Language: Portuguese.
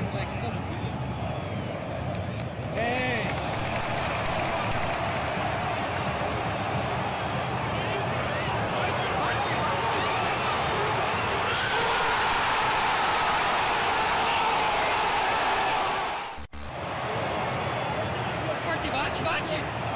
É, moleque, tá no fim. É. Corte, bate, bate!